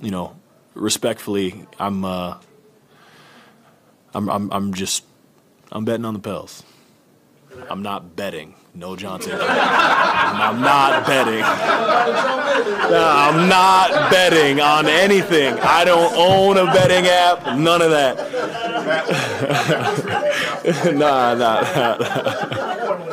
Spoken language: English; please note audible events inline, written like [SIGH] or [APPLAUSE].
you know, respectfully, I'm uh, I'm I'm I'm just I'm betting on the Pels. I'm not betting. No Jontay. I'm not betting. I'm not betting on anything. I don't own a betting app. None of that. [LAUGHS] nah, nah, nah.